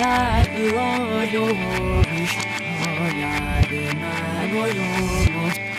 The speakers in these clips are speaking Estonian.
I'm not Hayalinden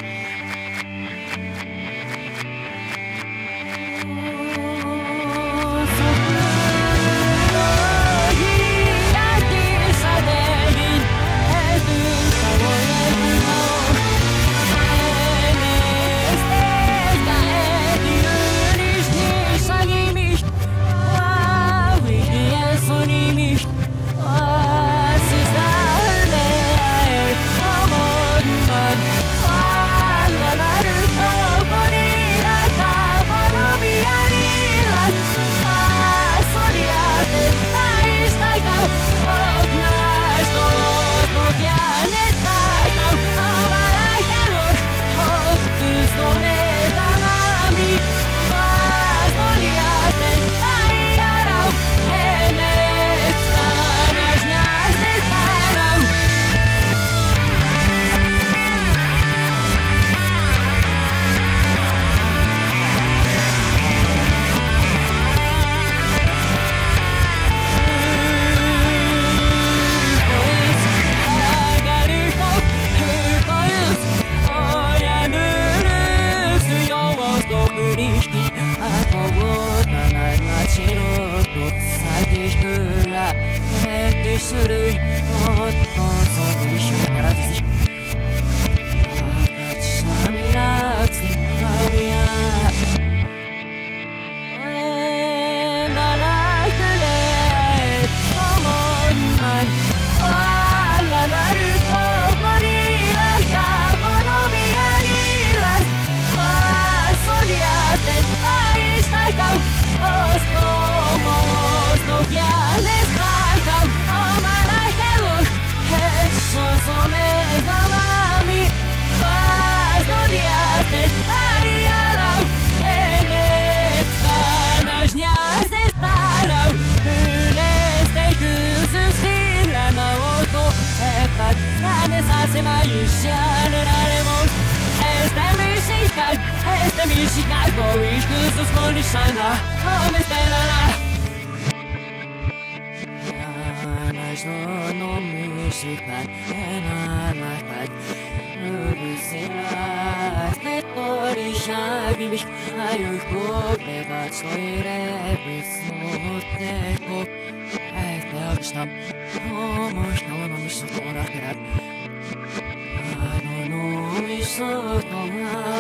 city. Oh, 狭いシャルラレモン SMC が SMC がもう一つそこにしたんだもう見捨てらないその虫がえならばうるせら一人しゃびびしあゆこべがつといれびそってこ Stop. Oh, my God, I'm so glad I could have. Oh.